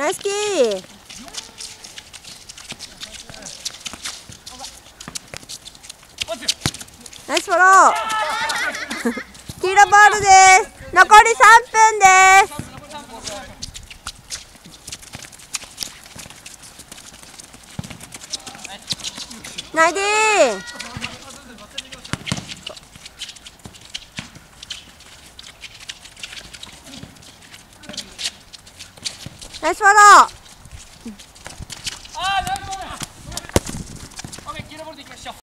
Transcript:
ナイスキー。ナイスフォロー。黄色ボールです。残り3分です。ナイスフォローあーナイスローボールでいきましょう